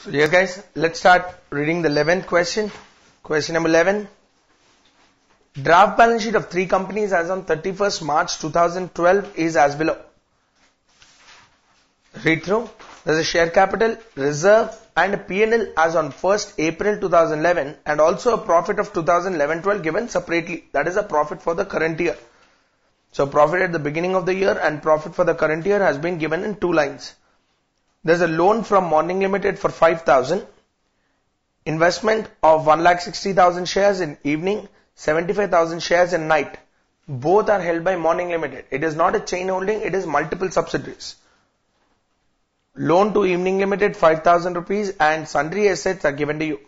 So yes guys, let's start reading the 11th question. Question number 11. Draft balance sheet of three companies as on 31st March 2012 is as below. Read through. There's a share capital, reserve and a P&L as on 1st April 2011 and also a profit of 2011-12 given separately. That is a profit for the current year. So profit at the beginning of the year and profit for the current year has been given in two lines. There's a loan from Morning Limited for 5,000. Investment of 1,60,000 shares in evening, 75,000 shares in night. Both are held by Morning Limited. It is not a chain holding, it is multiple subsidiaries. Loan to Evening Limited 5000 rupees and sundry assets are given to you.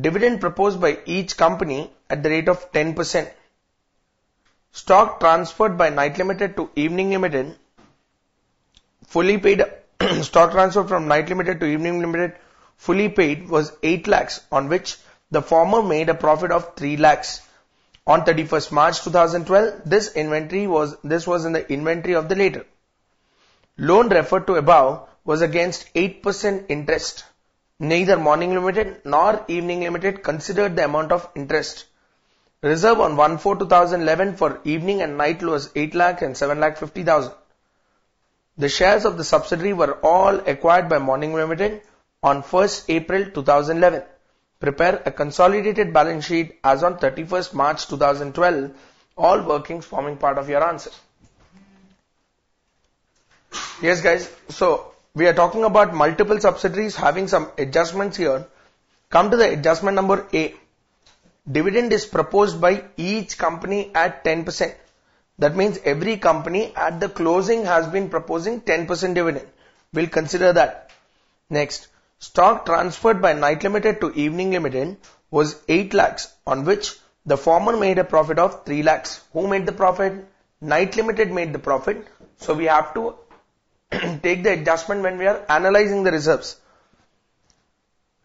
Dividend proposed by each company at the rate of 10%. Stock transferred by Night Limited to Evening Limited fully paid stock transfer from Night Limited to Evening Limited fully paid was 8 lakhs on which the former made a profit of 3 lakhs. On 31st March 2012, this inventory was, this was in the inventory of the later. Loan referred to above was against 8% interest. Neither Morning Limited nor Evening Limited considered the amount of interest. Reserve on 1-4-2011 for evening and night was 8 lakh and 7 lakh 50,000. The shares of the subsidiary were all acquired by Morning Limited on 1st April 2011. Prepare a consolidated balance sheet as on 31st March 2012, all workings forming part of your answer. Yes guys, so we are talking about multiple subsidiaries having some adjustments here. Come to the adjustment number A. Dividend is proposed by each company at 10%. That means every company at the closing has been proposing 10% dividend. We'll consider that. Next, stock transferred by Night Limited to Evening Limited was 8 lakhs on which the former made a profit of 3 lakhs. Who made the profit? Night Limited made the profit. So we have to take the adjustment when we are analyzing the reserves.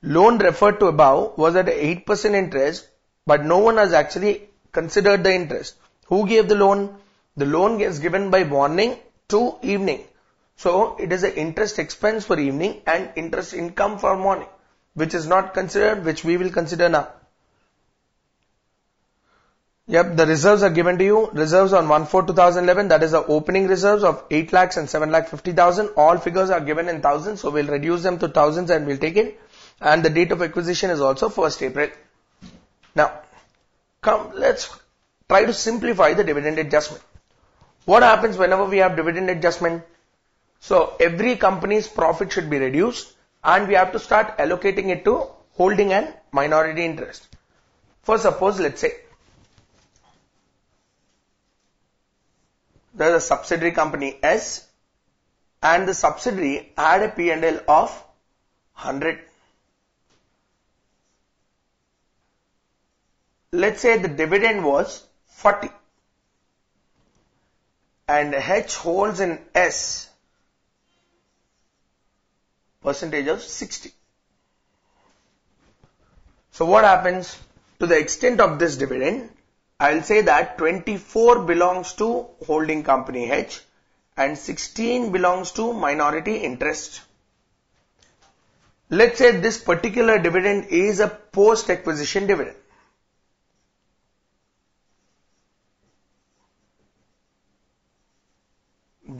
Loan referred to above was at 8% interest, but no one has actually considered the interest. Who gave the loan? The loan is given by morning to evening. So it is an interest expense for evening and interest income for morning, which is not considered, which we will consider now. Yep, the reserves are given to you. Reserves on 1-4-2011, that is the opening reserves of 8 lakhs and 7 lakh 50,000. All figures are given in thousands, so we'll reduce them to thousands and we'll take it. And the date of acquisition is also 1st April. Now, come, let's try to simplify the dividend adjustment. What happens whenever we have dividend adjustment? So every company's profit should be reduced and we have to start allocating it to holding and minority interest. For suppose, let's say, there is a subsidiary company S and the subsidiary had a P&L of 100. Let's say the dividend was 40 and H holds in S percentage of 60. So what happens to the extent of this dividend? I'll say that 24 belongs to holding company H and 16 belongs to minority interest. Let's say this particular dividend is a post acquisition dividend.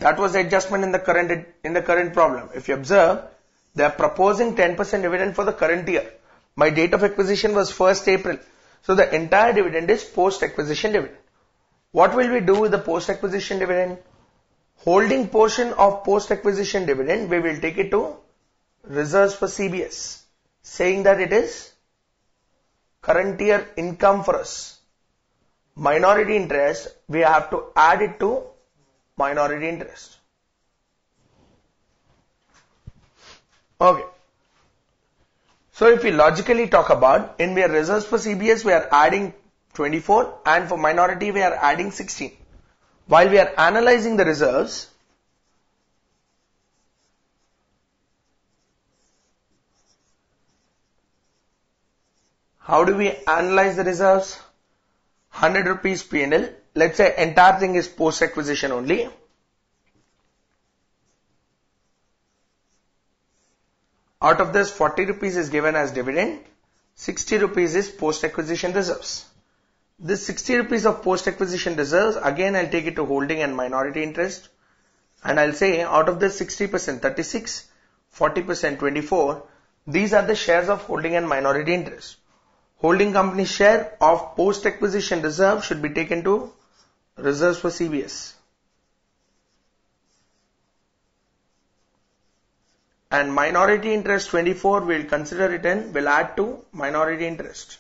That was the adjustment in the current in the current problem. If you observe, they are proposing 10% dividend for the current year. My date of acquisition was 1st April. So the entire dividend is post-acquisition dividend. What will we do with the post-acquisition dividend? Holding portion of post-acquisition dividend, we will take it to reserves for CBS, saying that it is current year income for us. Minority interest, we have to add it to minority interest. Okay. So if we logically talk about in our reserves for CBS we are adding 24 and for minority we are adding 16. While we are analyzing the reserves, how do we analyze the reserves? 100 rupees P&L. Let's say entire thing is post acquisition only. Out of this 40 rupees is given as dividend, 60 rupees is post acquisition reserves. This 60 rupees of post acquisition reserves, again I'll take it to holding and minority interest. And I'll say out of this 60%, 36, 40%, 24, these are the shares of holding and minority interest. Holding company share of post acquisition reserve should be taken to reserves for CBS. And minority interest 24 we'll consider it in, we'll add to minority interest.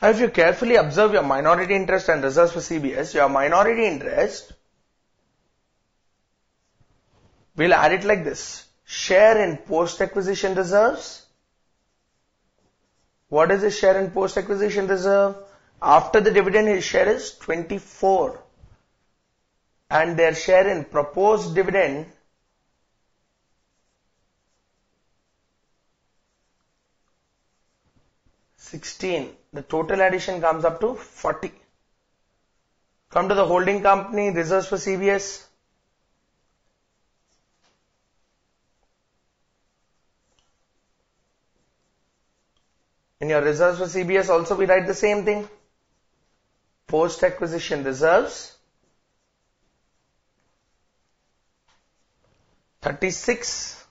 Now if you carefully observe your minority interest and reserves for CBS, your minority interest We'll add it like this. Share in post-acquisition reserves. What is the share in post-acquisition reserve? After the dividend, his share is 24. And their share in proposed dividend Sixteen. The total addition comes up to forty. Come to the holding company, reserves for CBS. In your reserves for CBS also we write the same thing. Post acquisition reserves 36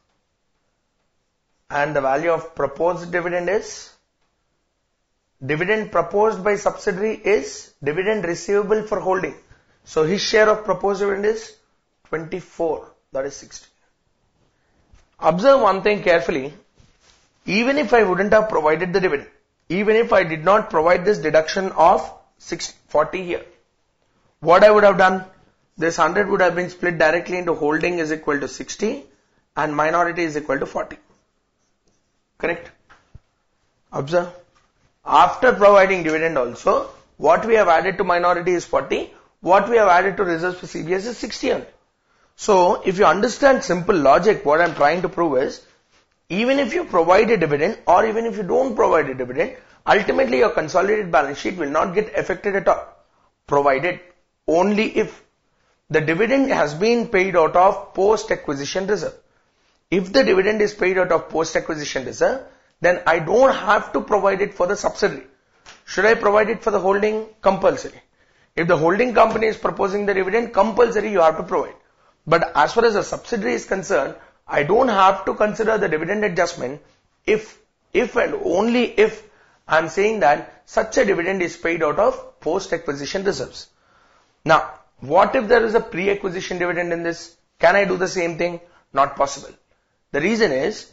and the value of proposed dividend is dividend proposed by subsidiary is dividend receivable for holding. So his share of proposed dividend is 24 that is 60. Observe one thing carefully even if I wouldn't have provided the dividend, even if I did not provide this deduction of 40 here, what I would have done, this 100 would have been split directly into holding is equal to 60 and minority is equal to 40. Correct? Observe. After providing dividend also, what we have added to minority is 40, what we have added to reserves for CBS is 60 only. So, if you understand simple logic, what I am trying to prove is, even if you provide a dividend or even if you don't provide a dividend, ultimately your consolidated balance sheet will not get affected at all. Provided only if the dividend has been paid out of post acquisition reserve. If the dividend is paid out of post acquisition reserve, then I don't have to provide it for the subsidiary. Should I provide it for the holding? Compulsory. If the holding company is proposing the dividend, compulsory you have to provide. But as far as the subsidiary is concerned, I don't have to consider the dividend adjustment if, if and only if I'm saying that such a dividend is paid out of post-acquisition reserves. Now, what if there is a pre-acquisition dividend in this? Can I do the same thing? Not possible. The reason is,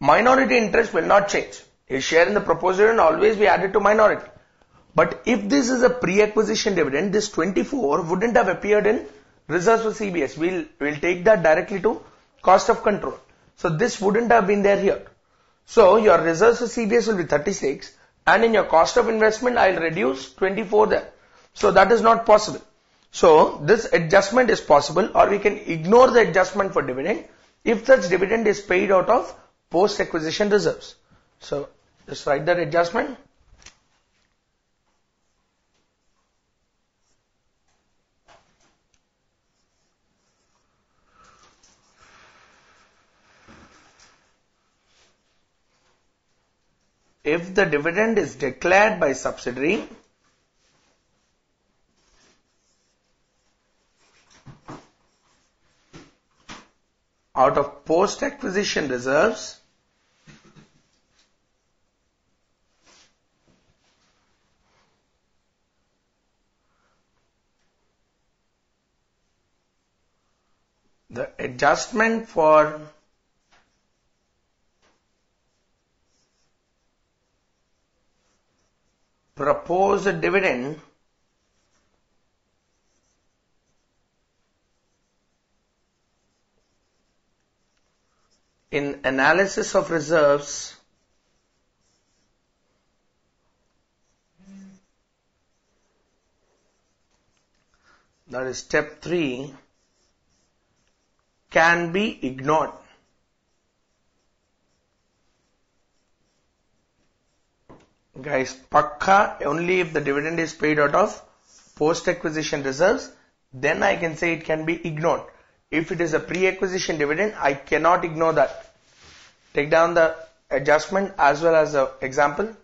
minority interest will not change. His share in the proposed dividend always be added to minority. But if this is a pre-acquisition dividend, this 24 wouldn't have appeared in reserves for CBS. We'll, we'll take that directly to cost of control. So this wouldn't have been there here. So your reserves for CBS will be 36 and in your cost of investment I'll reduce 24 there. So that is not possible. So this adjustment is possible or we can ignore the adjustment for dividend if such dividend is paid out of post acquisition reserves. So just write that adjustment. If the dividend is declared by subsidiary, out of post acquisition reserves, the adjustment for proposed dividend in analysis of reserves that is step 3 can be ignored Guys, pakka only if the dividend is paid out of post acquisition reserves, then I can say it can be ignored. if it is a pre-acquisition dividend, I cannot ignore that. Take down the adjustment as well as the example.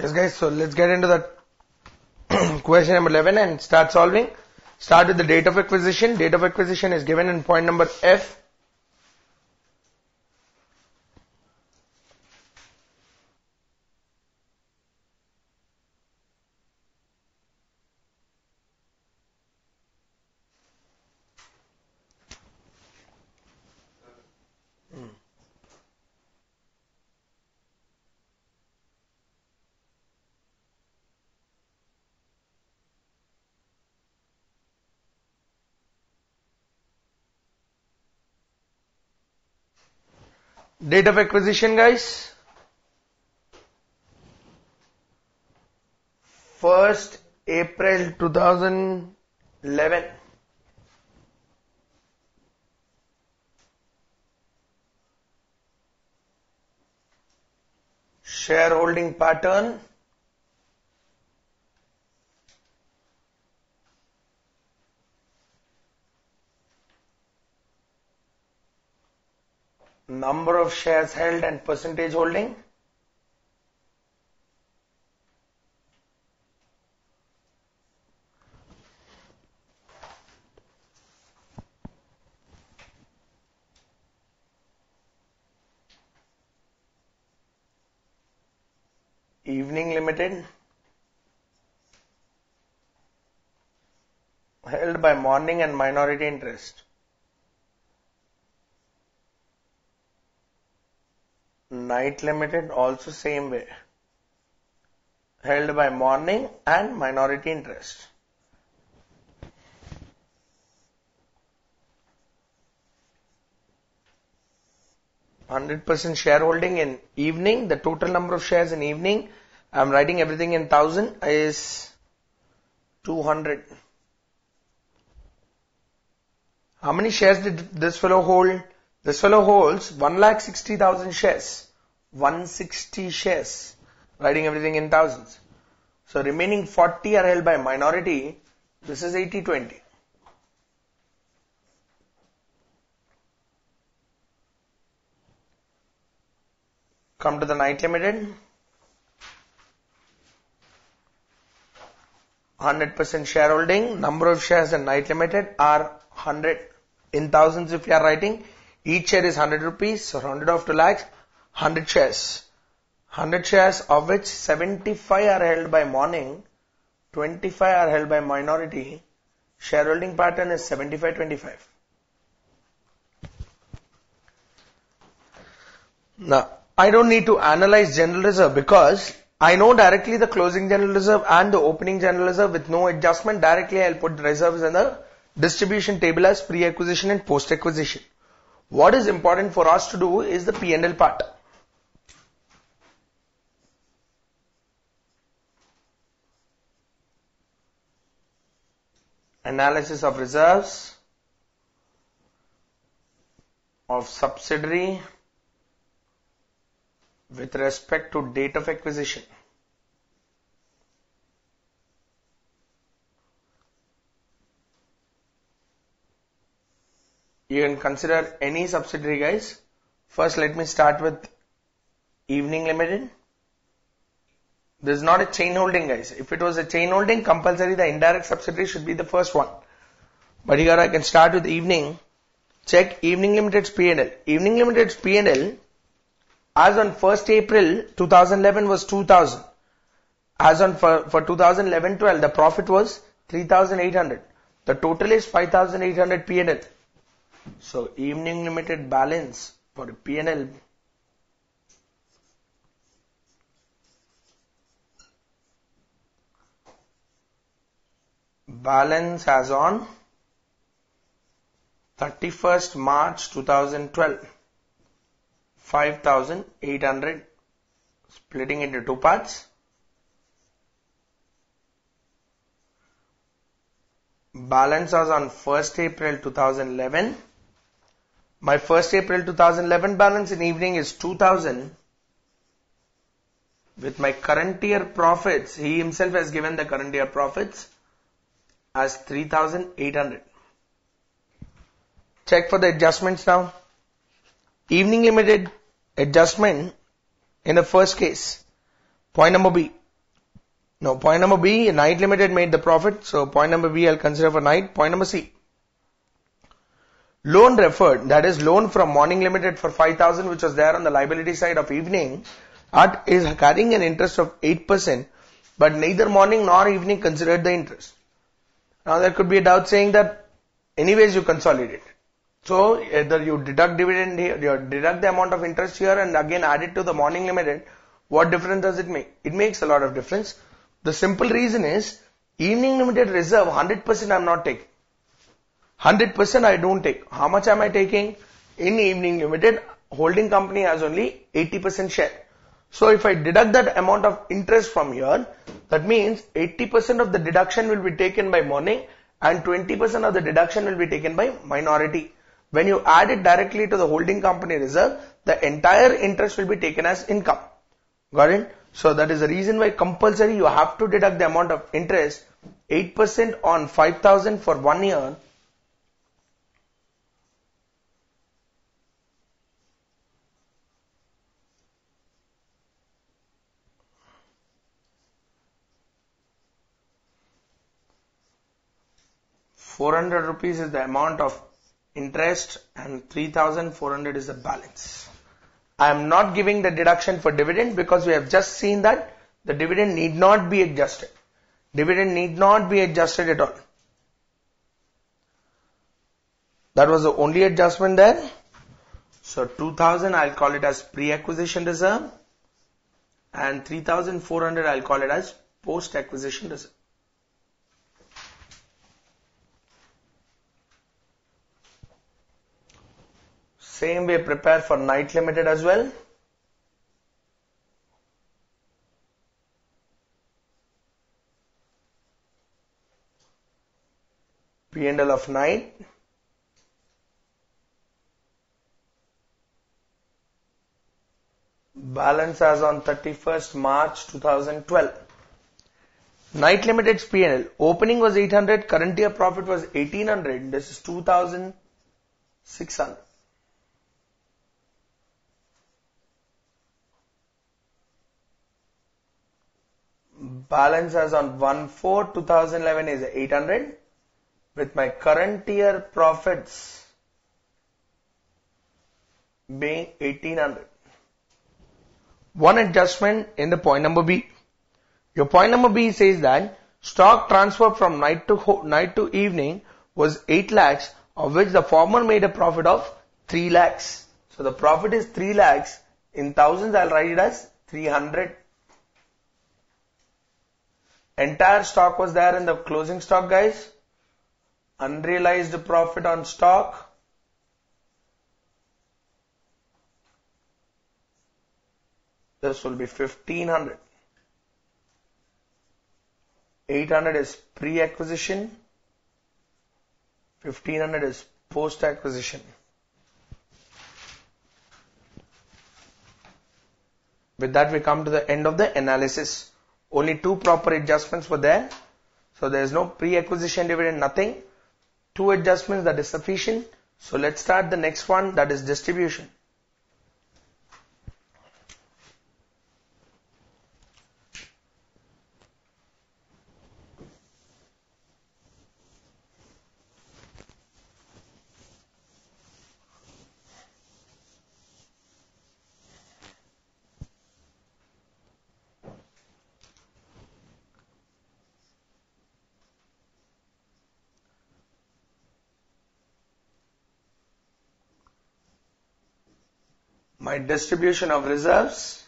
Yes guys, so let's get into that question number 11 and start solving. Start with the date of acquisition. Date of acquisition is given in point number F. Date of acquisition guys. First April 2011. Shareholding pattern. Number of shares held and percentage holding. Evening Limited held by morning and minority interest. Night Limited also same way held by morning and minority interest. Hundred percent shareholding in evening. The total number of shares in evening. I'm writing everything in thousand is two hundred. How many shares did this fellow hold? This fellow holds one lakh sixty thousand shares. 160 shares. Writing everything in thousands. So remaining 40 are held by minority. This is 80-20. Come to the night limited. 100% shareholding. Number of shares in night limited are 100 in thousands if you are writing. Each share is 100 rupees, so 100 of 2 lakhs. 100 shares. 100 shares of which 75 are held by morning, 25 are held by minority. Shareholding pattern is 75-25. Now, I don't need to analyze general reserve because I know directly the closing general reserve and the opening general reserve with no adjustment. Directly I'll put the reserves in the distribution table as pre-acquisition and post-acquisition. What is important for us to do is the P&L part. analysis of reserves of subsidiary with respect to date of acquisition. You can consider any subsidiary guys. First let me start with Evening Limited. This is not a chain holding guys. If it was a chain holding, compulsory the indirect subsidiary should be the first one. But here I can start with evening. Check Evening Limited's P&L. Evening Limited's P&L as on 1st April 2011 was 2000. As on for, for 2011-12 the profit was 3800. The total is 5800 P&L. So Evening Limited balance for P&L balance as on 31st March 2012 5800 splitting into two parts. Balance as on 1st April 2011 my 1st April 2011 balance in evening is 2000 with my current year profits he himself has given the current year profits as 3800. Check for the adjustments now. Evening limited adjustment in the first case. Point number B. No, point number B, night limited made the profit. So point number B I'll consider for night. Point number C. Loan referred, that is loan from morning limited for 5000 which was there on the liability side of evening at is carrying an interest of 8% but neither morning nor evening considered the interest. Now there could be a doubt saying that anyways you consolidate. So either you deduct dividend here, you deduct the amount of interest here and again add it to the morning limited. What difference does it make? It makes a lot of difference. The simple reason is evening limited reserve 100% I'm not taking. 100% I don't take. How much am I taking? In evening limited, holding company has only 80% share. So if I deduct that amount of interest from here, that means 80% of the deduction will be taken by morning and 20% of the deduction will be taken by minority. When you add it directly to the holding company reserve, the entire interest will be taken as income. Got it? So that is the reason why compulsory you have to deduct the amount of interest 8% on 5000 for one year Four hundred rupees is the amount of interest and 3400 is the balance. I am not giving the deduction for dividend because we have just seen that the dividend need not be adjusted. Dividend need not be adjusted at all. That was the only adjustment there. So 2000 I'll call it as pre-acquisition reserve and 3400 I'll call it as post-acquisition reserve. Same way prepare for night Limited as well. P&L of night. Balance as on 31st March 2012. Night Limited's P&L opening was 800, current year profit was 1800. This is 2600. Balance as on 1 4 2011 is 800 with my current year profits being 1800 one adjustment in the point number B. Your point number B says that stock transfer from night to night to evening was 8 lakhs of which the former made a profit of 3 lakhs. So the profit is 3 lakhs. In thousands I'll write it as 300 Entire stock was there in the closing stock guys. Unrealized profit on stock. This will be 1500. 800 is pre-acquisition. 1500 is post-acquisition. With that we come to the end of the analysis. Only two proper adjustments were there. So there is no pre-acquisition dividend, nothing. Two adjustments that is sufficient. So let's start the next one that is distribution. My distribution of reserves.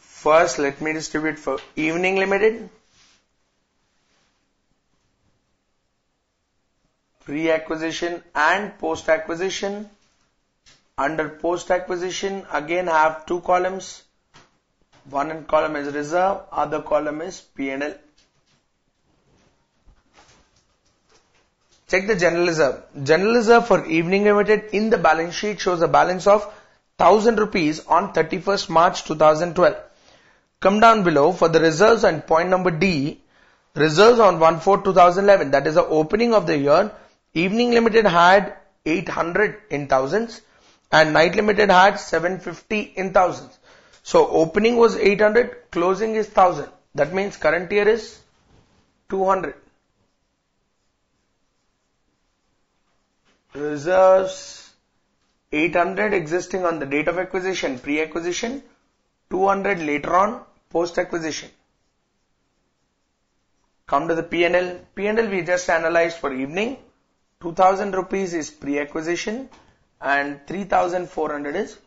First, let me distribute for evening limited. Pre-acquisition and post-acquisition. Under post-acquisition, again I have two columns. One column is reserve, other column is P&L. Check the general reserve. General reserve for evening limited in the balance sheet shows a balance of 1000 rupees on 31st March 2012. Come down below for the reserves and point number D. Reserves on 1-4-2011 that is the opening of the year. Evening limited had 800 in thousands and night limited had 750 in thousands. So opening was 800, closing is 1000. That means current year is 200. Reserves 800 existing on the date of acquisition, pre-acquisition, 200 later on, post-acquisition. Come to the P&L. P&L we just analyzed for evening. 2000 rupees is pre-acquisition and 3400 is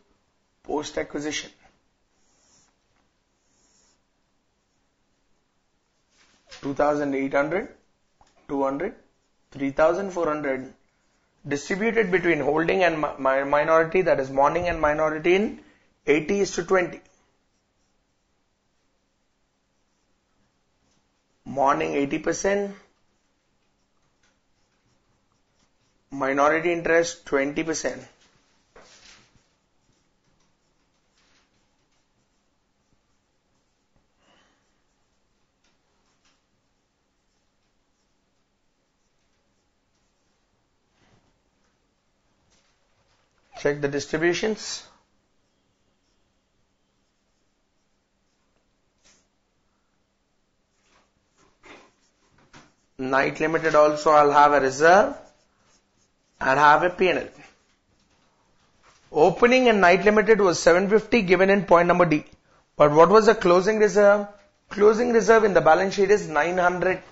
post-acquisition. Two thousand eight hundred, two hundred, 3400 distributed between holding and mi minority that is morning and minority in 80 is to 20. Morning 80%, minority interest 20%. Check the distributions. Night Limited also I'll have a reserve and have a P&L. Opening in Night Limited was 750 given in point number D. But what was the closing reserve? Closing reserve in the balance sheet is 900.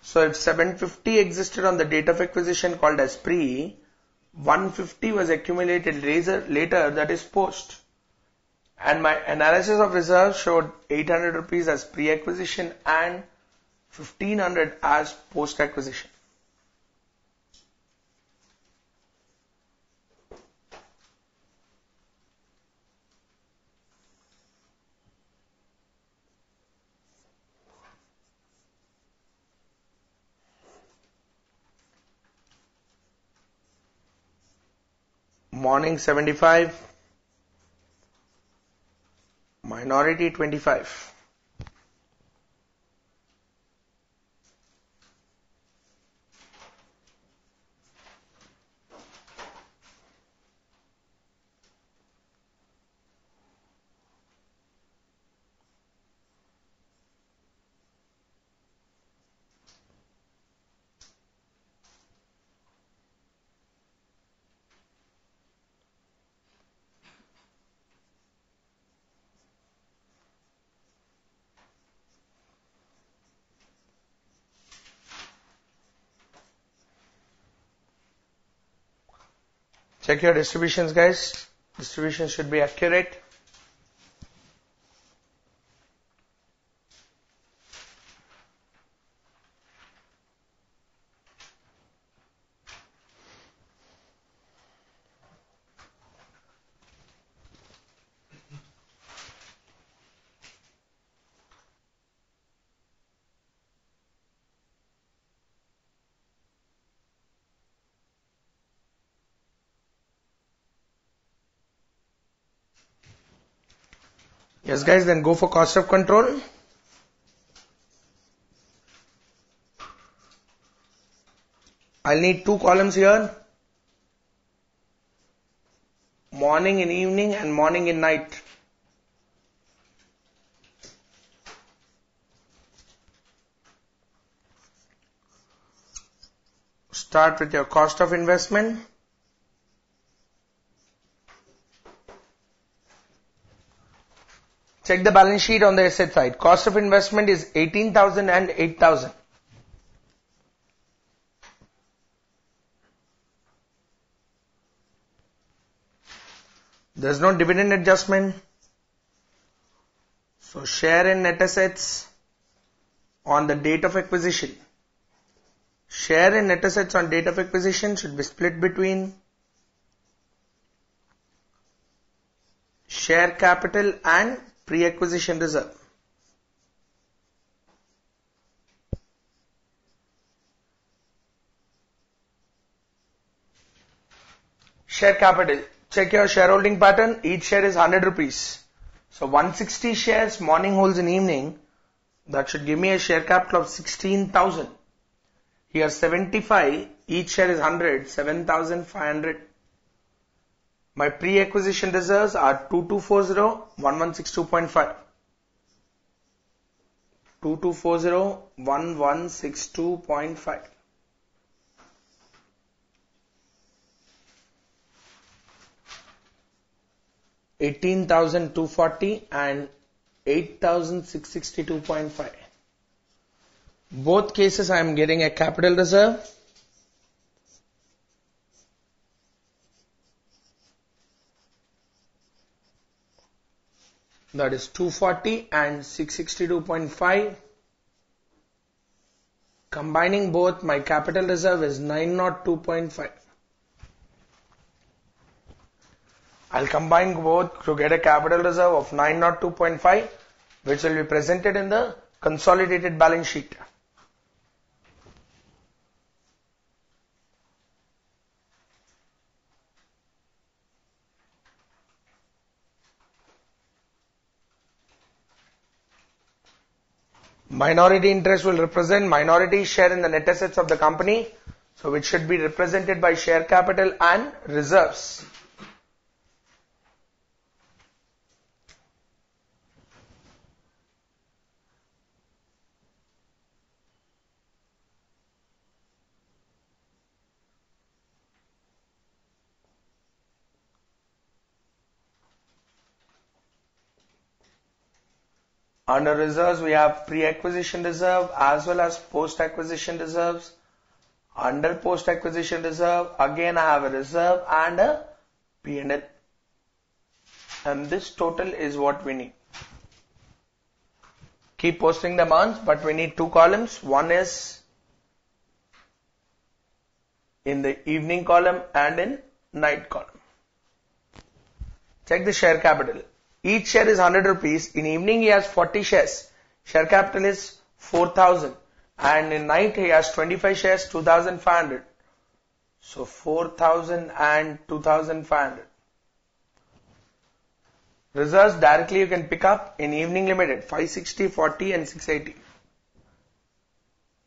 So if 750 existed on the date of acquisition called as pre, 150 was accumulated later, later that is post. And my analysis of reserves showed 800 rupees as pre-acquisition and 1500 as post-acquisition. Morning 75 minority 25 Check your distributions guys. Distribution should be accurate. Yes guys, then go for cost of control. I'll need two columns here. Morning and evening and morning and night. Start with your cost of investment. Check the balance sheet on the asset side. Cost of investment is 18,000 and 8,000. There's no dividend adjustment. So share in net assets on the date of acquisition. Share in net assets on date of acquisition should be split between share capital and pre-acquisition reserve. Share capital. Check your shareholding pattern. Each share is 100 rupees. So 160 shares morning holds in evening. That should give me a share capital of 16,000. Here 75. Each share is 100. 7,500. My pre-acquisition reserves are 2240 1162.5. 2240 1162.5. Eighteen thousand two forty and eight thousand six sixty two point five. Both cases I am getting a capital reserve that is 240 and 662.5 Combining both, my capital reserve is 902.5. I'll combine both to get a capital reserve of 902.5 which will be presented in the consolidated balance sheet. Minority interest will represent minority share in the net assets of the company, so which should be represented by share capital and reserves. Under reserves, we have pre-acquisition reserve as well as post-acquisition reserves. Under post-acquisition reserve, again I have a reserve and a P&L. And this total is what we need. Keep posting the amounts, but we need two columns. One is in the evening column and in night column. Check the share capital. Each share is 100 rupees. In evening he has 40 shares. Share capital is 4000 and in night he has 25 shares 2500. So 4000 and 2500. Reserves directly you can pick up in evening limited 560, 40 and 680.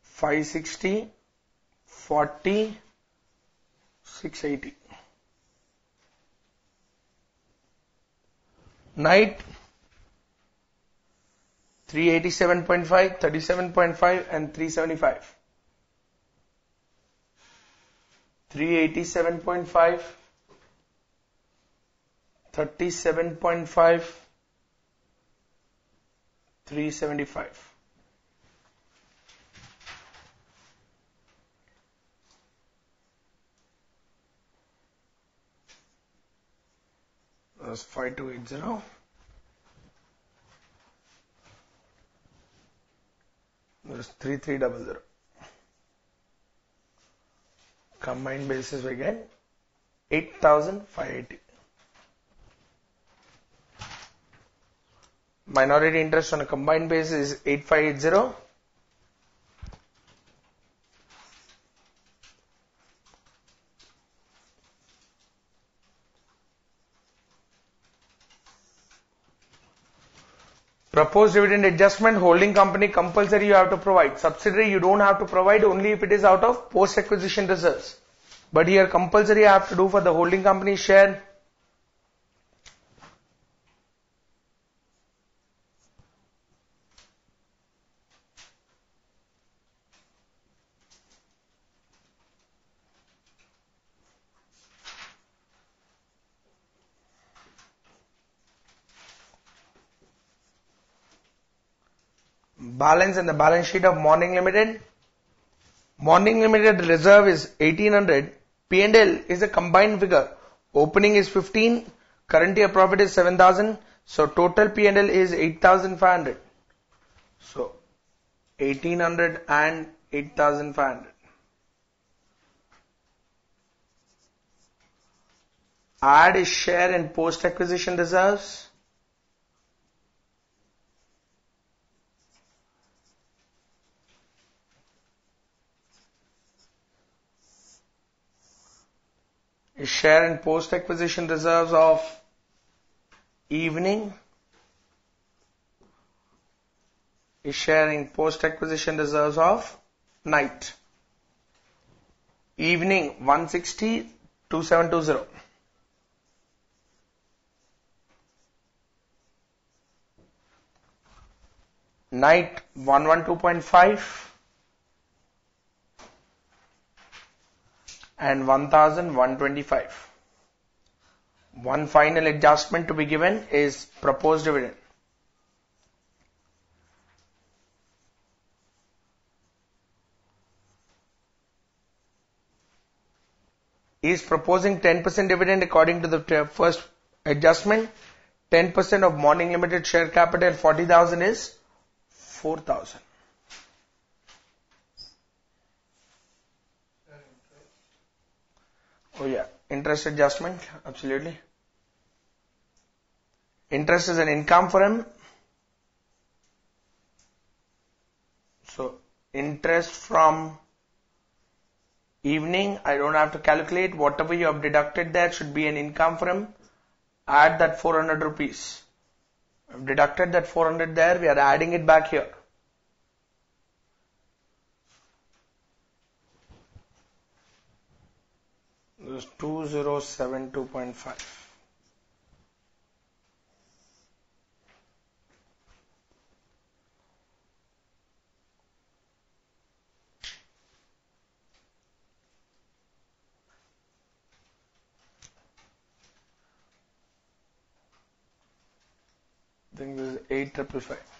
560, 40, 680. Night 387.5, 37.5 and 375. 387.5, 37.5, 375. That's 5280. There's 3300. Combined basis we get 8580. Minority interest on a combined basis is 8580. Proposed dividend adjustment, holding company compulsory you have to provide. Subsidiary you don't have to provide only if it is out of post acquisition reserves. But here compulsory I have to do for the holding company share balance in the balance sheet of Morning Limited. Morning Limited reserve is 1800. P&L is a combined figure. Opening is 15. Current year profit is 7000. So total P&L is 8500. So 1800 and 8500. Add is share in post acquisition reserves. Is share in post acquisition reserves of evening. Is sharing post acquisition reserves of night. Evening 160 2720 night 112.5 and 1125. One final adjustment to be given is proposed dividend. Is proposing 10% dividend according to the first adjustment. 10% of morning limited share capital 40,000 is 4,000. Oh yeah, interest adjustment, absolutely. Interest is an income for him. So interest from evening, I don't have to calculate. Whatever you have deducted there should be an income for him. Add that 400 rupees. I've deducted that 400 there. We are adding it back here. This 2072.5. I think this is 8555.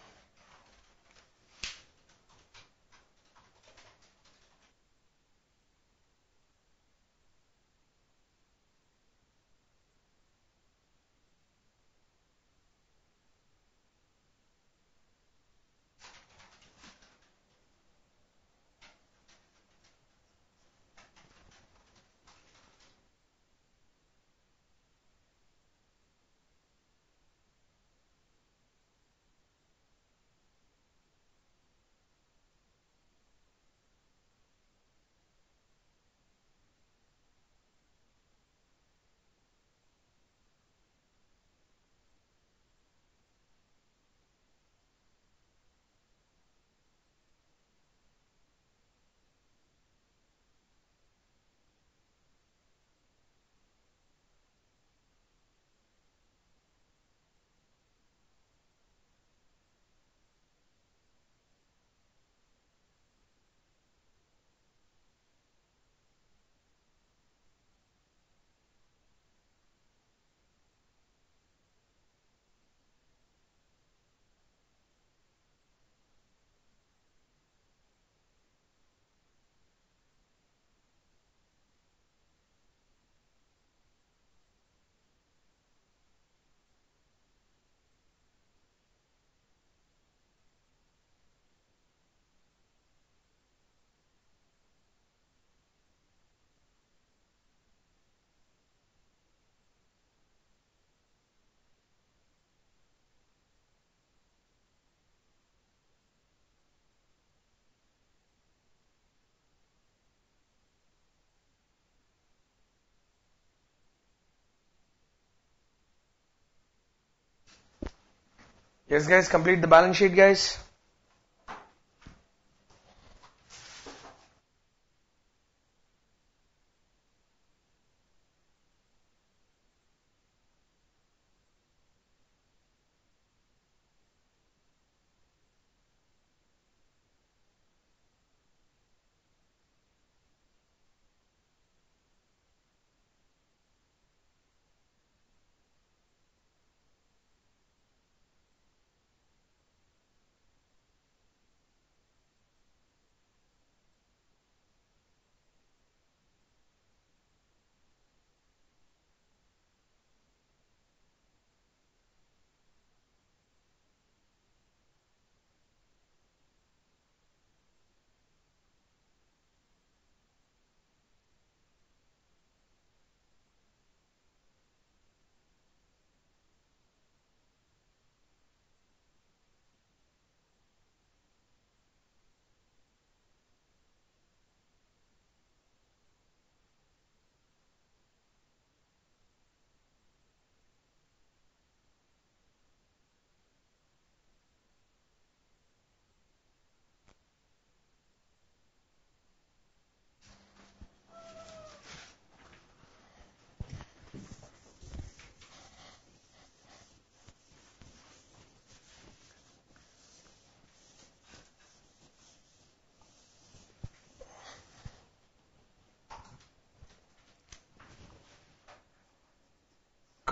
Yes guys, complete the balance sheet guys.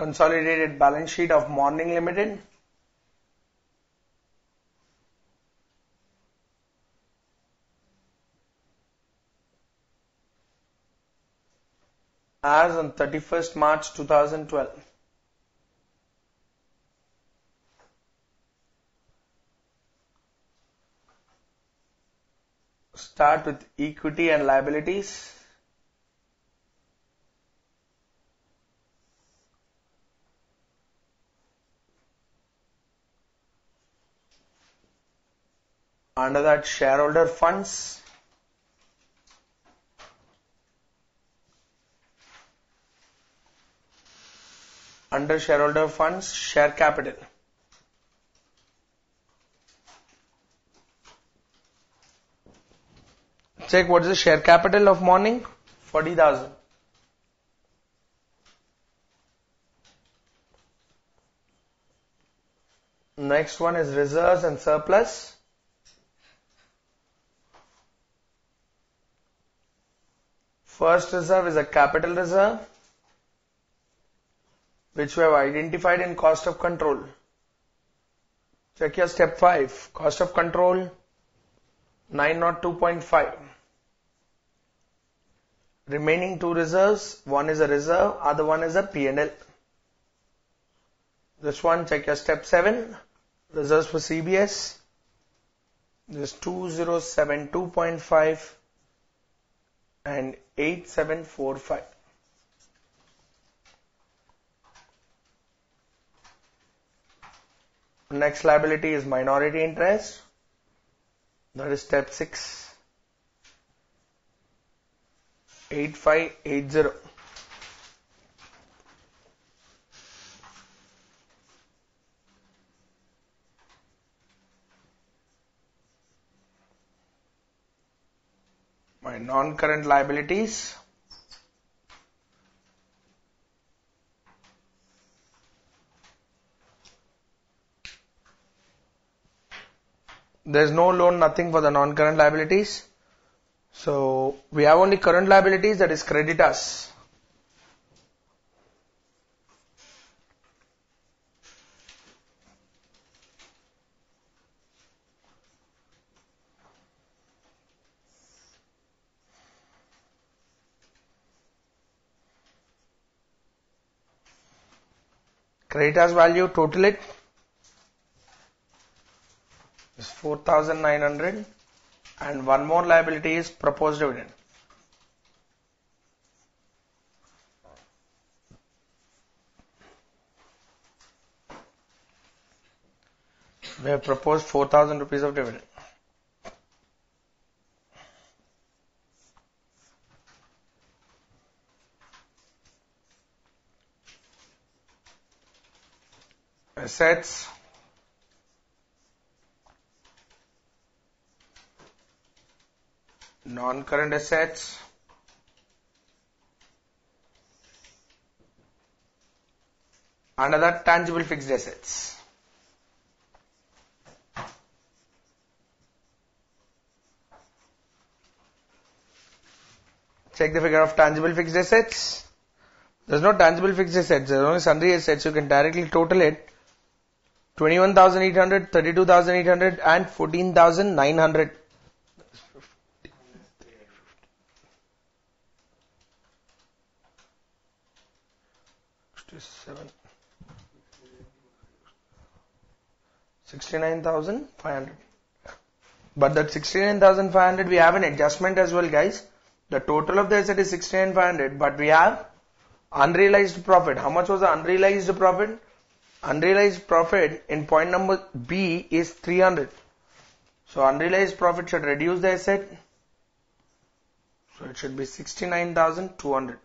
Consolidated balance sheet of Morning Limited. As on 31st March 2012. Start with equity and liabilities. Under that shareholder funds. Under shareholder funds, share capital. Check what is the share capital of morning? 40,000. Next one is reserves and surplus. First reserve is a capital reserve which we have identified in cost of control. Check your step 5. Cost of control 902.5. Remaining two reserves, one is a reserve, other one is a P&L. This one, check your step 7. Reserves for CBS. This 2072.5 and 8745. Next liability is minority interest. That is step 6. 8580. Non-current liabilities. There is no loan, nothing for the non-current liabilities. So we have only current liabilities that is creditors. Creditors value total it is 4900 and one more liability is proposed dividend. We have proposed 4000 rupees of dividend. Assets non-current assets under that tangible fixed assets. Check the figure of tangible fixed assets. There's no tangible fixed assets, there's only sundry assets. You can directly total it. 21,800, 32,800 and 14,900. seven. 69,500. But that 69,500 we have an adjustment as well guys. The total of the asset is 69,500 but we have unrealized profit. How much was the unrealized profit? Unrealized profit in point number B is 300. So unrealized profit should reduce the asset. So it should be 69,200.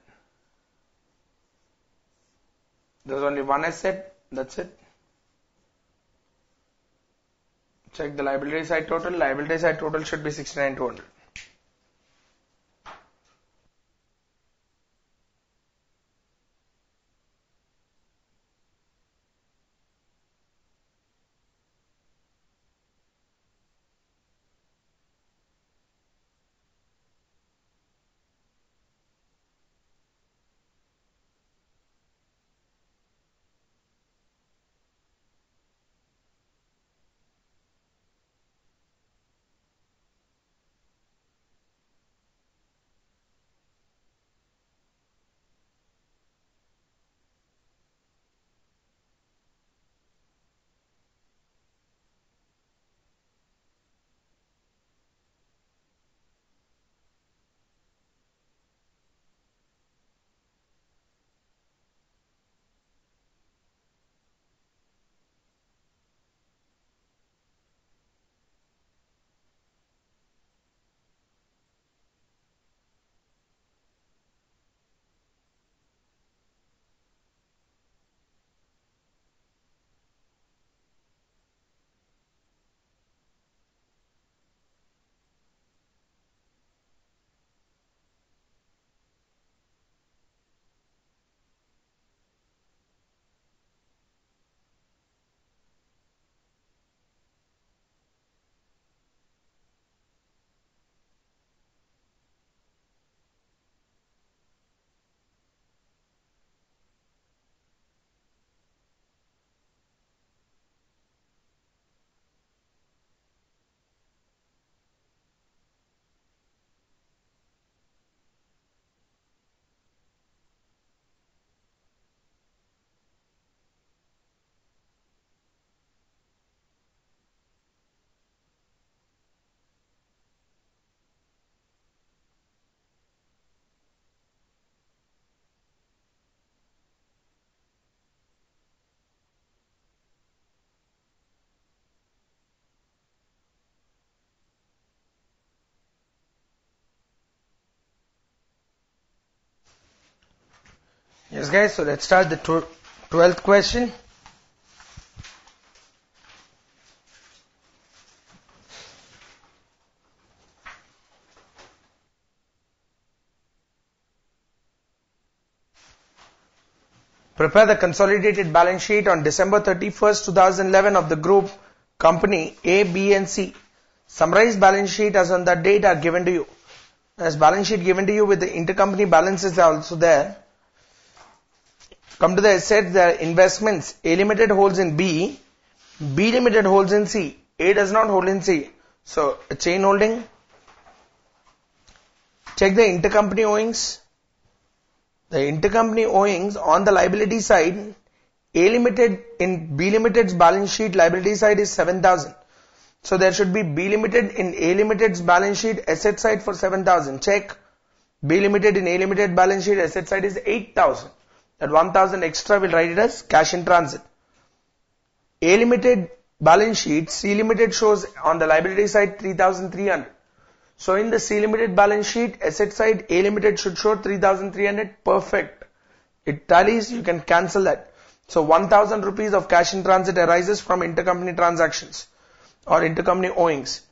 There's only one asset, that's it. Check the liability side total. Liability side total should be 69,200. Yes guys, so let's start the tw- 12th question. Prepare the consolidated balance sheet on December 31st, 2011 of the group company A, B and C. Summarized balance sheet as on that date are given to you. As balance sheet given to you with the intercompany balances are also there. Come to the assets, there are investments. A limited holds in B, B limited holds in C, A does not hold in C. So a chain holding. Check the intercompany owings. The intercompany owings on the liability side, A limited in B limited's balance sheet liability side is 7000. So there should be B limited in A limited's balance sheet asset side for 7000. Check. B limited in A limited balance sheet asset side is 8000. That 1000 extra will write it as cash in transit. A limited balance sheet, C limited shows on the liability side 3300. So in the C limited balance sheet, asset side A limited should show 3300. Perfect. It tallies, you can cancel that. So 1000 rupees of cash in transit arises from intercompany transactions or intercompany owings.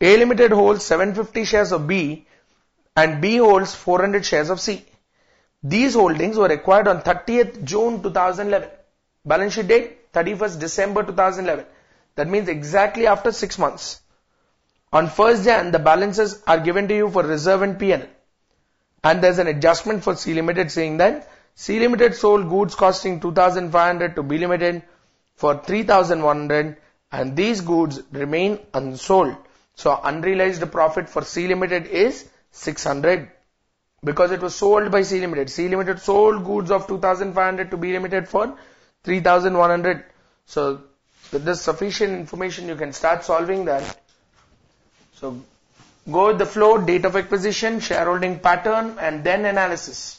A limited holds 750 shares of B and B holds 400 shares of C. These holdings were acquired on 30th June 2011. Balance sheet date 31st December 2011. That means exactly after 6 months. On 1st Jan, the balances are given to you for reserve and PL. And there's an adjustment for C Limited saying that C Limited sold goods costing 2500 to B Limited for 3100 and these goods remain unsold. So unrealized profit for C Limited is 600 because it was sold by C Limited. C Limited sold goods of 2500 to B Limited for 3100. So with this sufficient information you can start solving that. So go with the flow, date of acquisition, shareholding pattern and then analysis.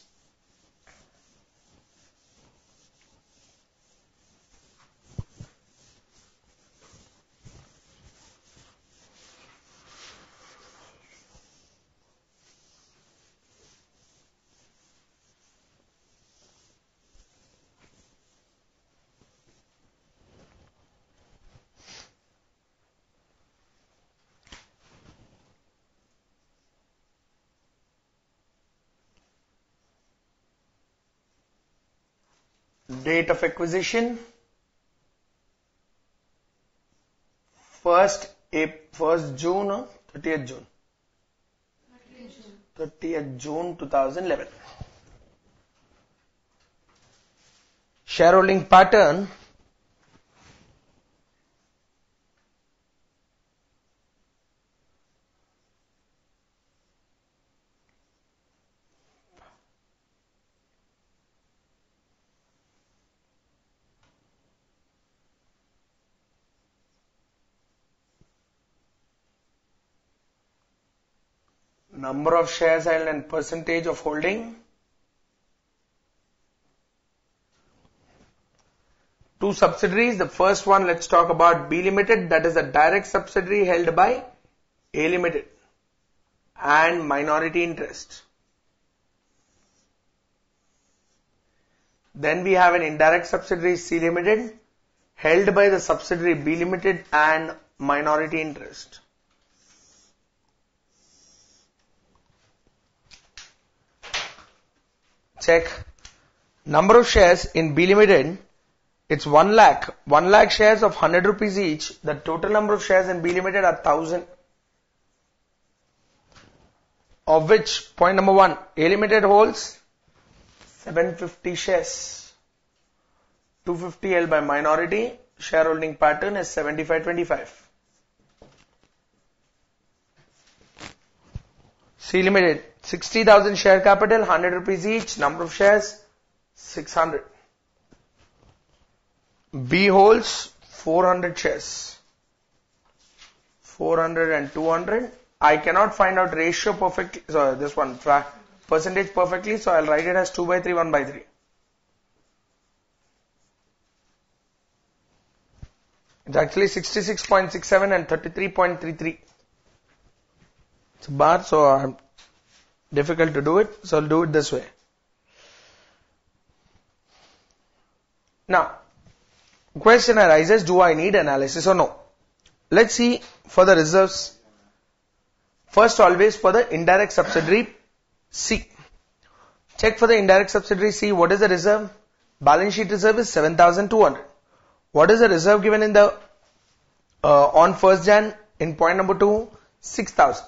Date of acquisition first first June or 30th June. 30th June 2011 shareholding pattern number of shares held and percentage of holding. Two subsidiaries. The first one, let's talk about B Limited. That is a direct subsidiary held by A Limited and minority interest. Then we have an indirect subsidiary C Limited held by the subsidiary B Limited and minority interest. Check number of shares in B Limited. It's 1 lakh. 1 lakh shares of 100 rupees each. The total number of shares in B Limited are 1000. Of which, point number 1, A Limited holds 750 shares. 250 held by minority. Shareholding pattern is 75-25. C Limited 60,000 share capital, 100 rupees each, number of shares, 600. B holds 400 shares. 400 and 200. I cannot find out ratio perfectly, so this one, percentage perfectly, so I'll write it as 2 by 3, 1 by 3. It's actually 66.67 and 33.33. It's a bar, so I'm difficult to do it, so I'll do it this way. Now, question arises, do I need analysis or no? Let's see for the reserves. First always for the indirect subsidiary C. Check for the indirect subsidiary C, what is the reserve? Balance sheet reserve is 7200. What is the reserve given in the uh, on 1st Jan in point number 2? 6000.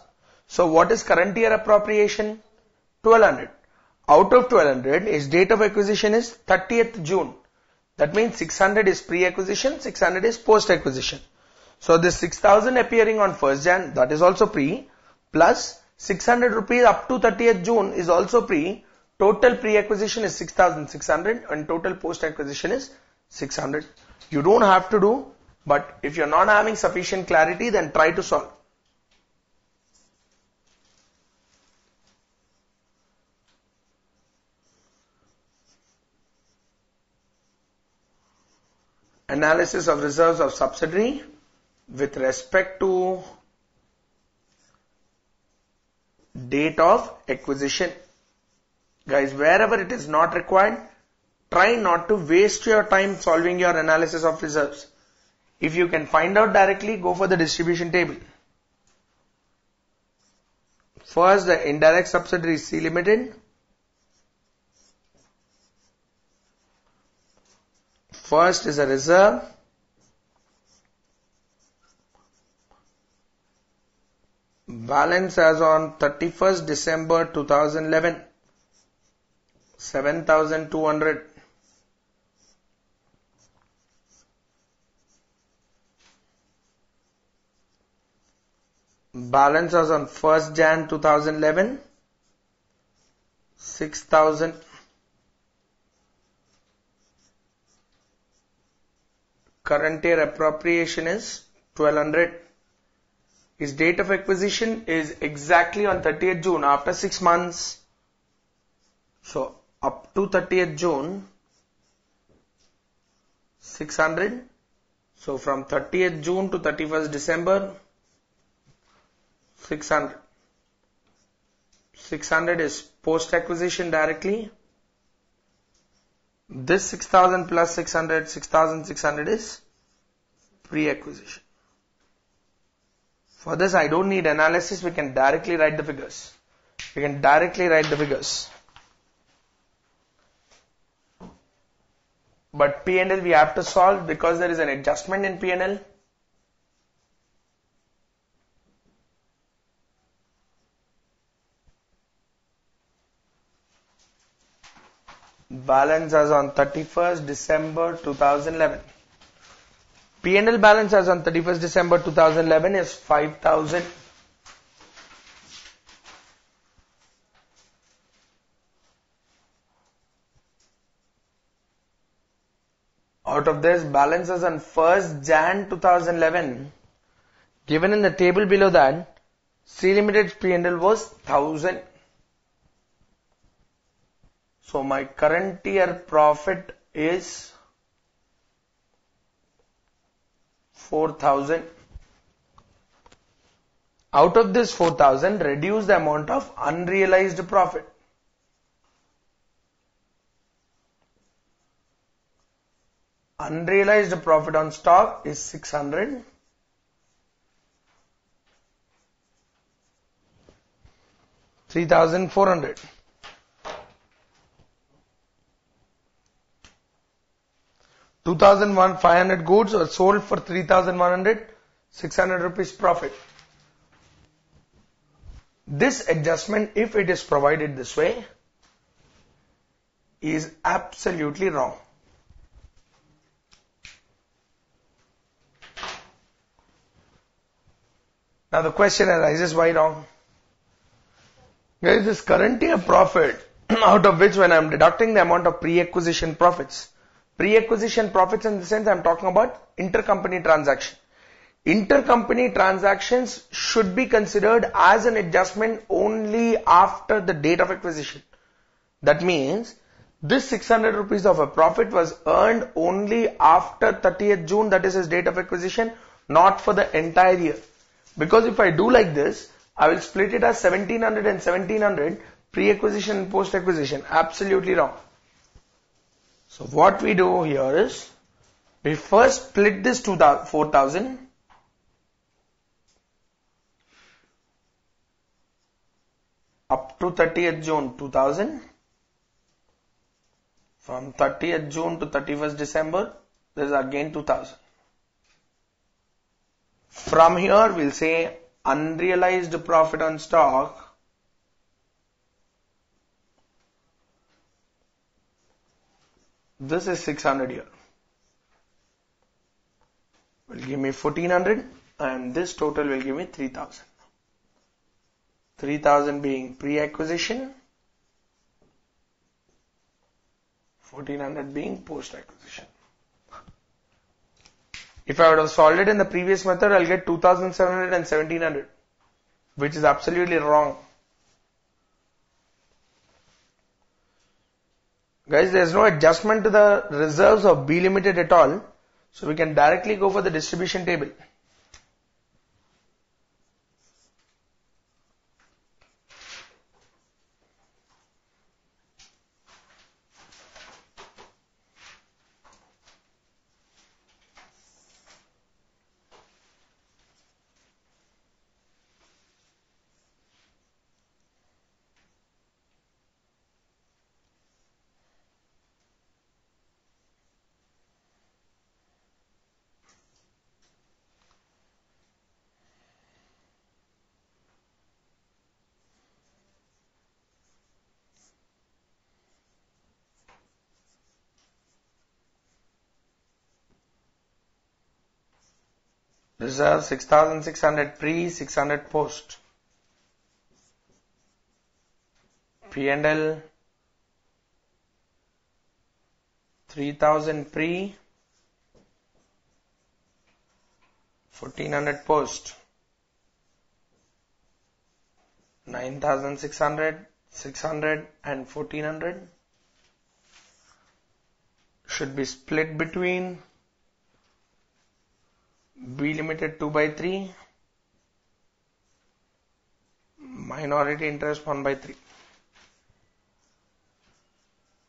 So what is current year appropriation? 1200. Out of 1200 its date of acquisition is 30th June. That means 600 is pre-acquisition, 600 is post-acquisition. So this 6000 appearing on 1st Jan, that is also pre, plus 600 rupees up to 30th June is also pre. Total pre-acquisition is 6600 and total post-acquisition is 600. You don't have to do, but if you're not having sufficient clarity, then try to solve. Analysis of reserves of subsidiary with respect to date of acquisition. Guys, wherever it is not required, try not to waste your time solving your analysis of reserves. If you can find out directly, go for the distribution table. First, the indirect subsidiary C Limited. First is a reserve. balance as on 31st December 2011 7200 balance as on 1st Jan 2011 6000 current year appropriation is 1200 his date of acquisition is exactly on 30th June after 6 months. So up to 30th June 600. So from 30th June to 31st December 600. 600 is post acquisition directly. This 6000 plus 600, 6600 is pre acquisition. For this I don't need analysis, we can directly write the figures. We can directly write the figures. But P&L we have to solve because there is an adjustment in P&L. Balance as on 31st December 2011. P&L balance as on 31st December 2011 is 5000 out of this balance as on 1st Jan 2011 given in the table below that C Limited's P&L was 1000 so my current year profit is 4000 out of this 4000 reduce the amount of unrealized profit. Unrealized profit on stock is 600 3400 2,500 goods are sold for 3,100, 600 rupees profit. This adjustment, if it is provided this way, is absolutely wrong. Now the question arises, why wrong? Guys, this current year profit, out of which when I am deducting the amount of pre-acquisition profits, Pre-acquisition profits in the sense I'm talking about intercompany transaction. Intercompany transactions should be considered as an adjustment only after the date of acquisition. That means this 600 rupees of a profit was earned only after 30th June, that is his date of acquisition, not for the entire year. Because if I do like this, I will split it as 1700 and 1700 pre-acquisition and post-acquisition. Absolutely wrong. So what we do here is we first split this to 4000 up to 30th June 2000 from 30th June to 31st December there is again 2000 from here we'll say unrealized profit on stock This is 600 here. Will give me 1400 and this total will give me 3000. 3000 being pre-acquisition, 1400 being post-acquisition. If I would have solved it in the previous method, I'll get 2700 and 1700, which is absolutely wrong. Guys, there's no adjustment to the reserves of B limited at all. So we can directly go for the distribution table. Reserve 6600 pre, 600 post. P&L 3000 pre, 1400 post. 9600, 600 and 1400 should be split between B limited 2 by 3 minority interest 1 by 3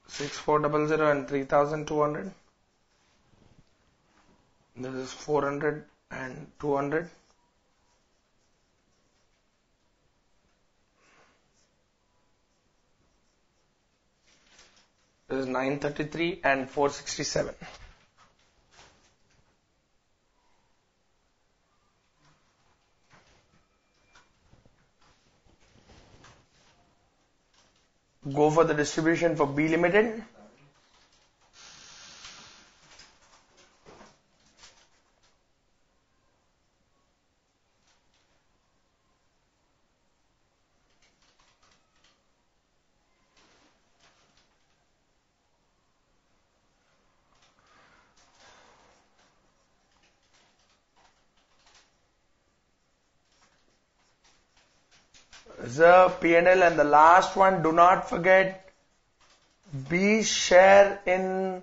6400 and 3200 this is 400 and 200 this is 933 and 467 go for the distribution for B limited. The P&L. And the last one do not forget B share in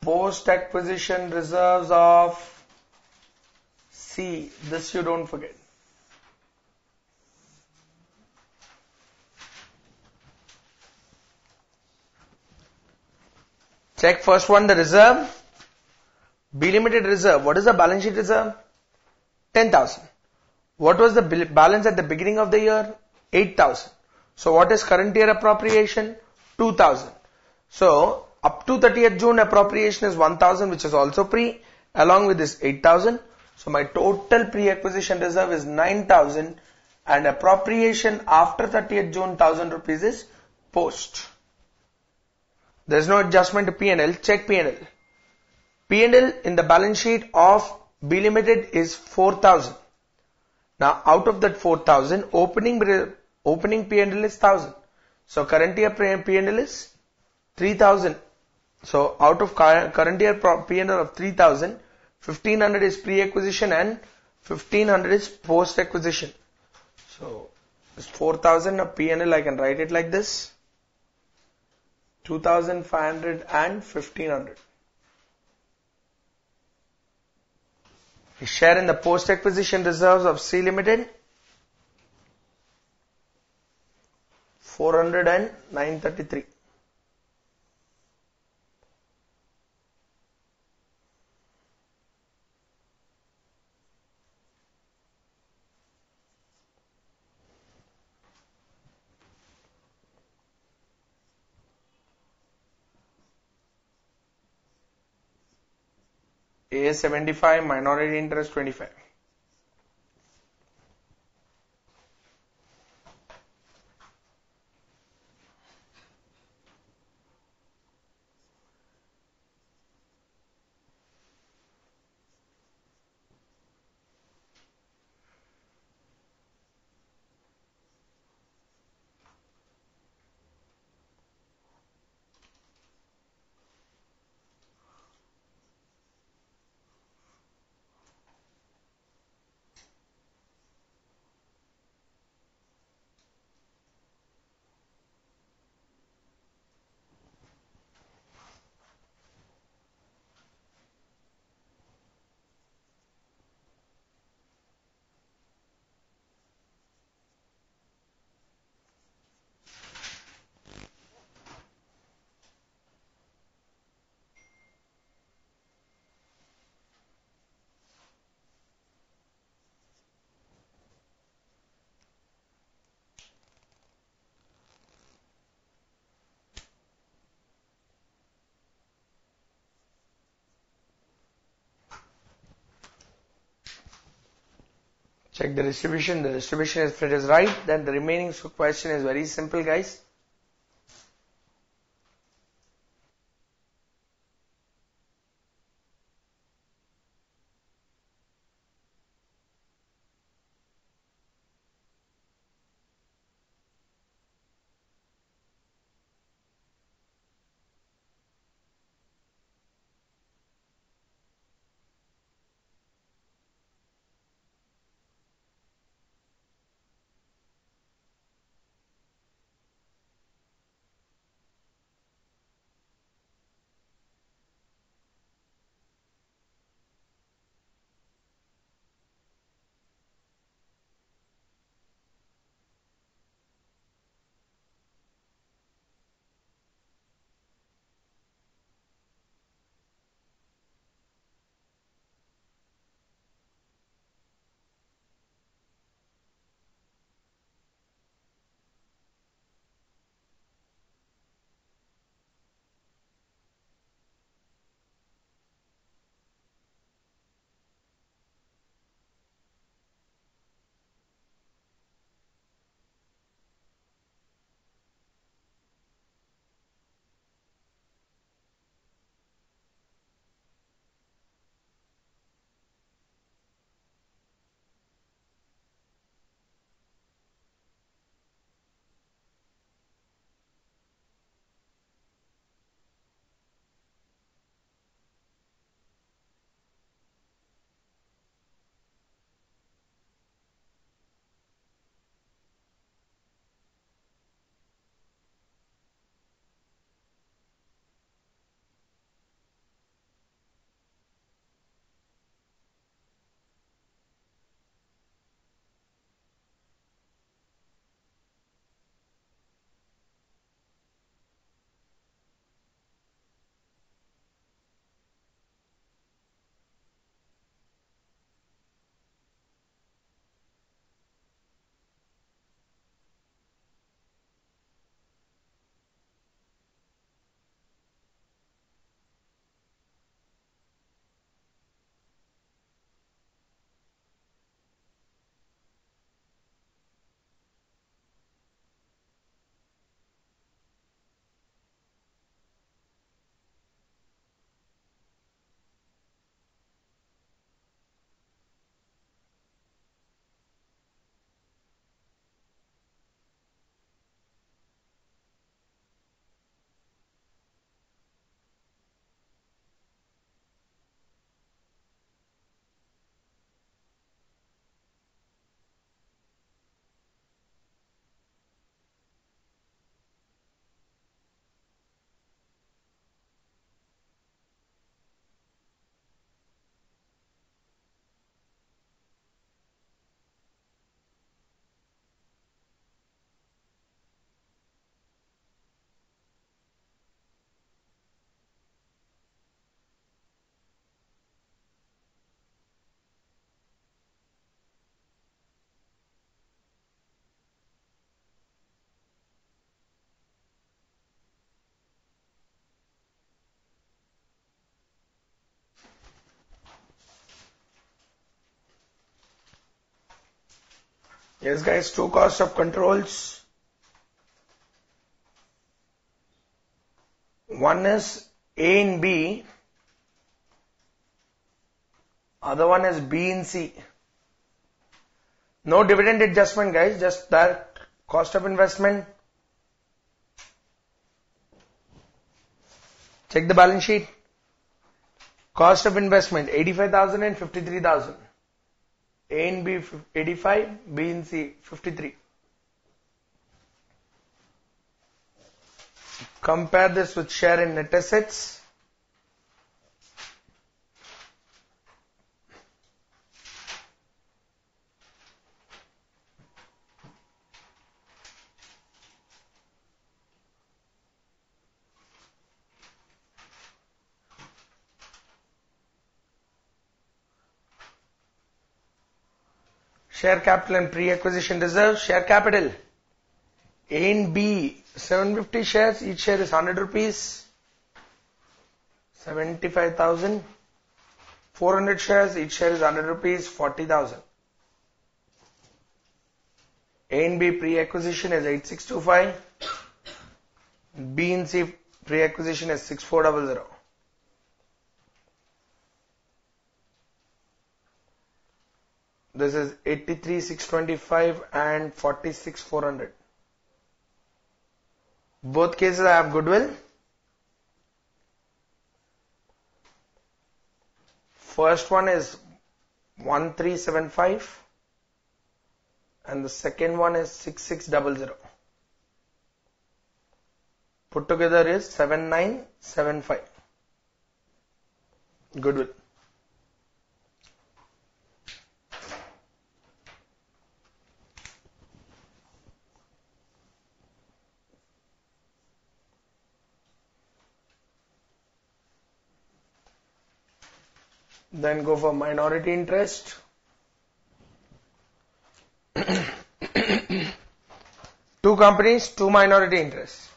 post acquisition reserves of C. This you don't forget. Check first one the reserve. B limited reserve. What is the balance sheet reserve? 10000 what was the balance at the beginning of the year? 8,000. So what is current year appropriation? 2,000. So up to 30th June appropriation is 1,000 which is also pre along with this 8,000. So my total pre-acquisition reserve is 9,000 and appropriation after 30th June 1000 rupees is post. There is no adjustment to P&L. Check P&L. P&L in the balance sheet of B Limited is 4000. Now out of that 4000 opening opening P&L is 1000. So current year P&L is 3000. So out of current year P&L of 3000 1500 is pre-acquisition and 1500 is post-acquisition. So this 4000 of P&L I can write it like this 2500 and 1500. His share in the post-acquisition reserves of C Limited. 400 and 933. A 75, minority interest 25. Check the distribution. The distribution is if it is right, then the remaining question is very simple guys. Yes guys, two cost of controls. One is A and B. Other one is B and C. No dividend adjustment guys, just that cost of investment. Check the balance sheet. Cost of investment 85,000 and 53,000. A and B 85, B and C 53. Compare this with share in net assets. Share capital and pre-acquisition reserve. Share capital. A and B, 750 shares, each share is 100 rupees. 75,000. 400 shares, each share is 100 rupees, 40,000. A and B pre-acquisition is 8625. B and C pre-acquisition is 6400. This is 83,625 and 46,400. Both cases I have goodwill. First one is 1375 and the second one is 6600. Put together is 7975. Goodwill. Then go for minority interest. two companies, two minority interests.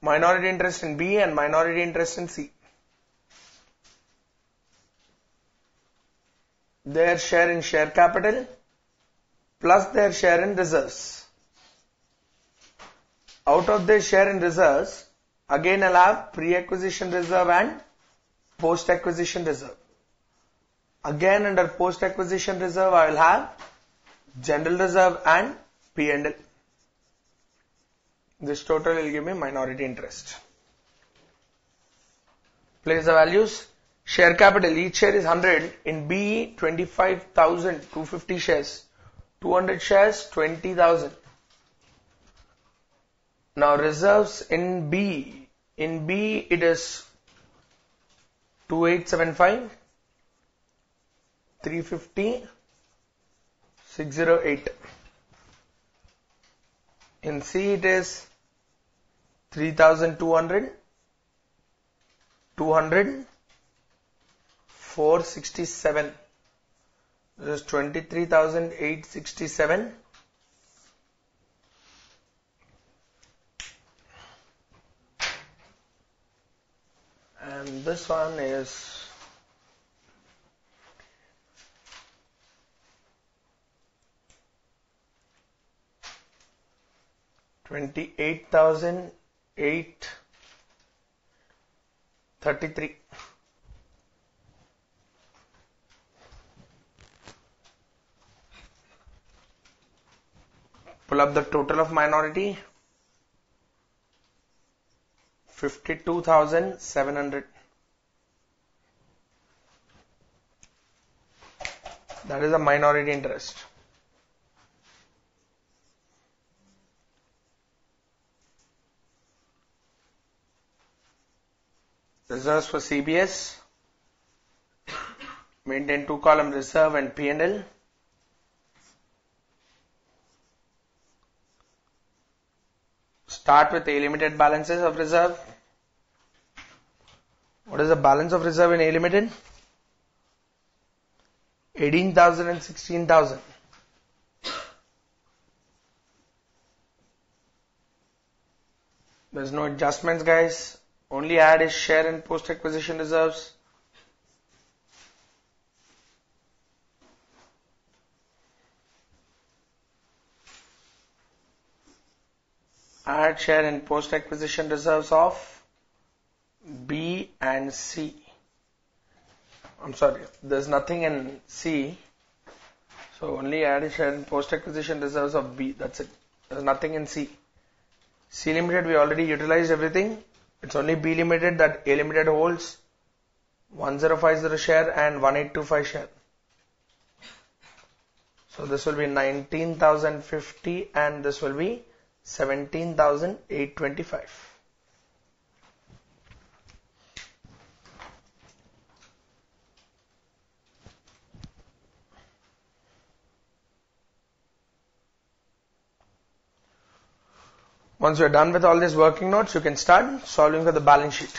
Minority interest in B and minority interest in C. Their share in share capital plus their share in reserves. Out of their share in reserves, Again, I'll have pre-acquisition reserve and post-acquisition reserve. Again, under post-acquisition reserve, I will have general reserve and P&L. This total will give me minority interest. Place the values. Share capital, each share is 100. In B, 25,250 shares. 200 shares, 20,000. Now reserves in B, in B it is 2875, 350, 608. In C it is 3200, 200, 467. This is 23,867. And this one is twenty-eight thousand eight thirty-three. Pull up the total of minority 52,700. That is a minority interest. Reserves for CBS. Maintain two column reserve and P&L. Start with A limited balances of reserve. What is the balance of reserve in A limited? 18,000 and 16,000. There's no adjustments guys. Only add is share and post acquisition reserves. Add share and post acquisition reserves of B and C. I'm sorry, there's nothing in C. So only addition, post acquisition reserves of B. That's it. There's nothing in C. C limited we already utilized everything. It's only B limited that A limited holds 1050 share and 1825 share. So this will be 19,050 and this will be 17,825. Once you're done with all these working notes, you can start solving for the balance sheet.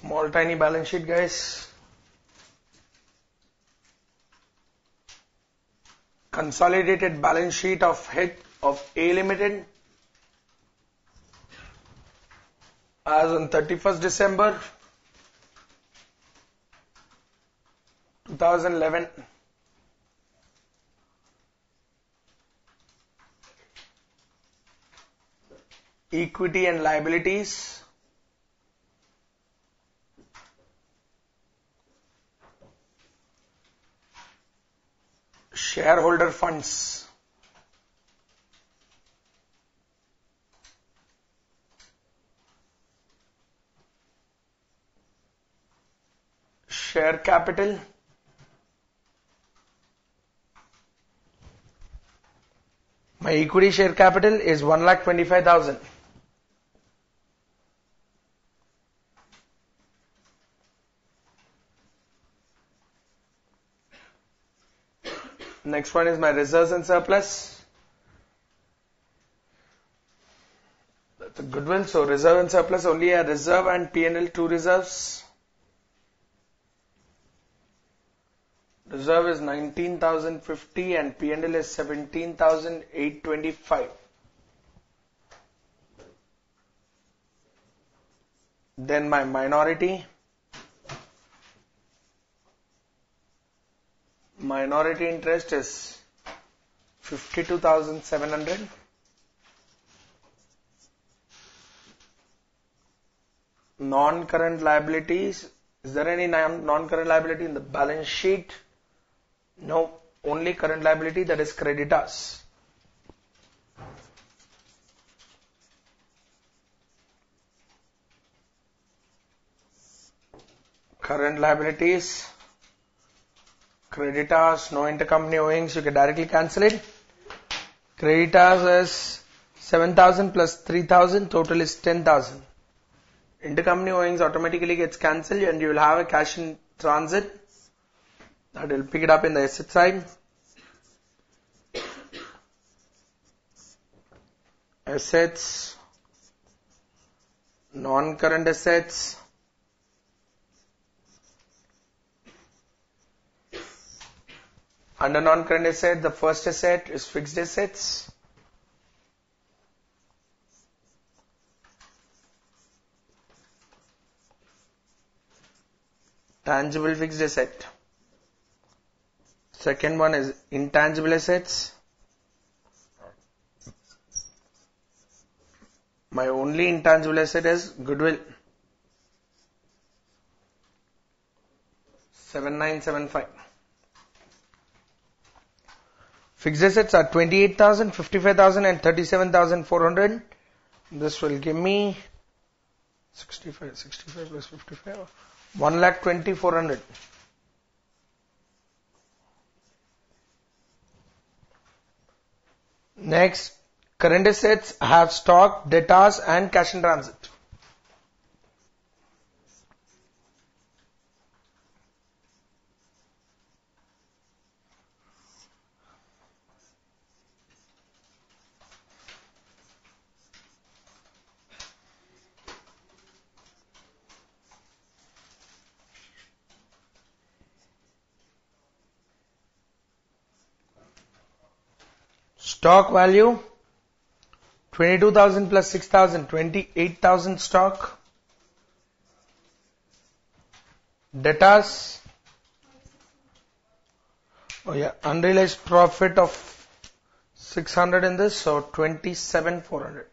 Small tiny balance sheet guys. Consolidated balance sheet of head of A Limited. As on 31st December 2011 equity and liabilities funds. Share capital. My equity share capital is 1 lakh 25,000 Next one is my reserves and surplus. That's a goodwill. So reserve and surplus only a reserve and P&L two reserves. Reserve is 19,050 and P&L is 17,825. Then my minority. Minority interest is 52,700 non-current liabilities is there any non-current liability in the balance sheet? No only current liability that is creditors current liabilities Creditors, no intercompany owings, you can directly cancel it. Creditors is 7,000 plus 3,000, total is 10,000. Intercompany owings automatically gets cancelled and you will have a cash in transit that will pick it up in the asset side. Assets, non-current assets, Under non-current asset, the first asset is fixed assets. Tangible fixed asset. Second one is intangible assets. My only intangible asset is goodwill. 7975. Fixed assets are 28,000, 55,000 and 37,400. This will give me 65, 65 plus 55, 1 lakh 2400. Next, current assets have stock, debtors and cash in transit. Stock value 22,000 plus 6,000, 28,000 stock. Debtors. Oh yeah, unrealized profit of 600 in this, so 27,400.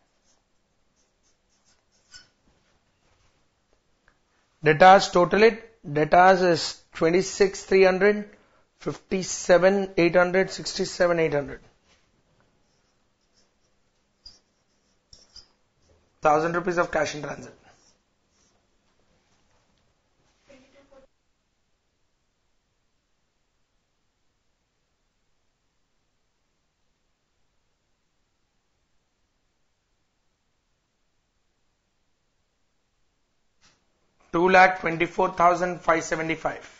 Debtors total it. Debtors is 26,300, 57,800, 67,800. Thousand rupees of cash in transit. Two lakh twenty four thousand five seventy five.